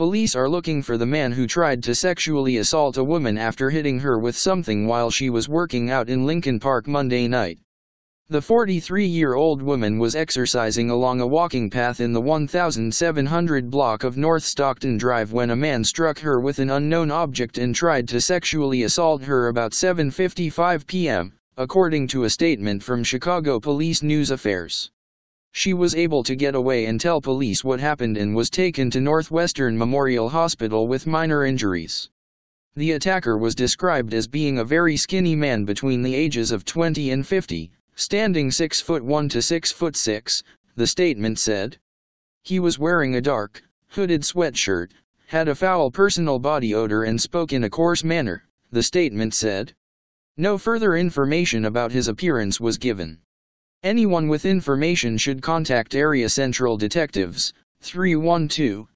Police are looking for the man who tried to sexually assault a woman after hitting her with something while she was working out in Lincoln Park Monday night. The 43-year-old woman was exercising along a walking path in the 1700 block of North Stockton Drive when a man struck her with an unknown object and tried to sexually assault her about 7.55 p.m., according to a statement from Chicago Police News Affairs. She was able to get away and tell police what happened and was taken to Northwestern Memorial Hospital with minor injuries. The attacker was described as being a very skinny man between the ages of 20 and 50, standing 6 foot 1 to 6 foot 6, the statement said. He was wearing a dark, hooded sweatshirt, had a foul personal body odor and spoke in a coarse manner, the statement said. No further information about his appearance was given. Anyone with information should contact Area Central Detectives, 312